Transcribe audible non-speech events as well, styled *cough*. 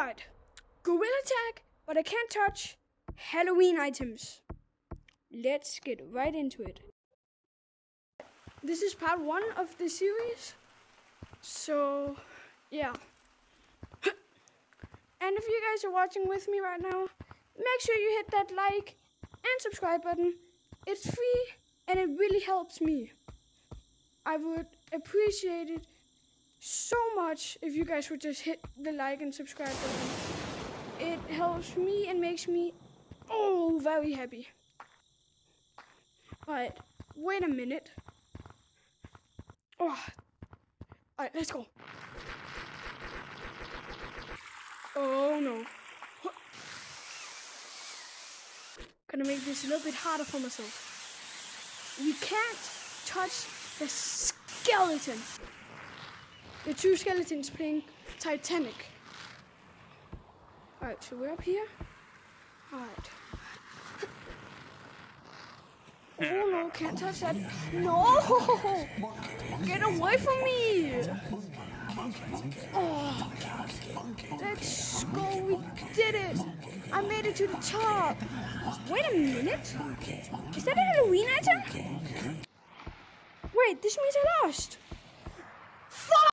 Alright. Gorilla Tag, but I can't touch Halloween items. Let's get right into it. This is part one of the series. So, yeah. *clears throat* And if you guys are watching with me right now, make sure you hit that like and subscribe button. It's free and it really helps me. I would appreciate it so much if you guys would just hit the like and subscribe button. It helps me and makes me oh very happy. Alright, wait a minute. Oh, alright, let's go. Oh no. *laughs* Gonna make this a little bit harder for myself. We can't touch the skeleton. The two skeletons playing Titanic. Alright, so we're up here. Alright. Oh no, can't touch that. No! Get away from me! Oh, let's go, we did it! I made it to the top! Wait a minute! Is that a Halloween item? Wait, this means I lost!